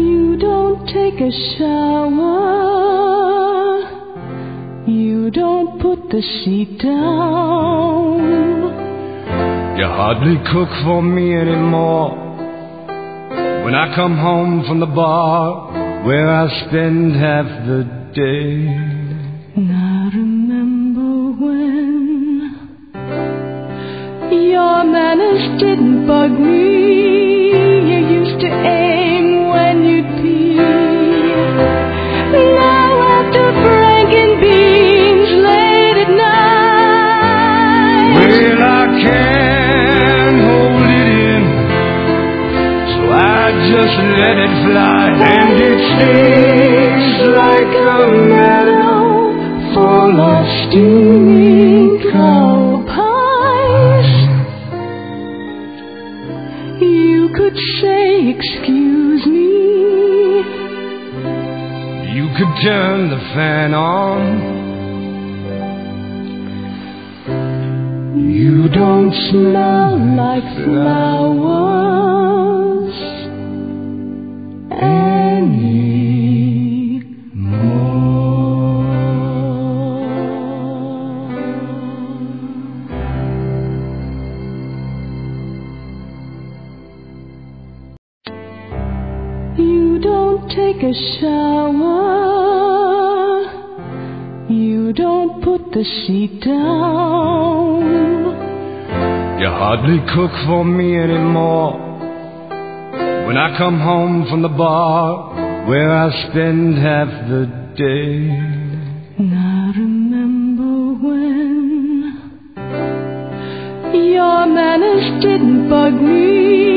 You don't take a shower. You don't put the sheet down. You hardly cook for me anymore. When I come home from the bar where I spend half the day. And I remember when your manners didn't bug me. Just let it fly, and it stings like a meadow full of steaming cow pies. You could say, Excuse me. You could turn the fan on. You don't smell like flowers You don't take a shower. You don't put the sheet down. You hardly cook for me anymore. When I come home from the bar where I spend half the day. And I remember when your manners didn't bug me.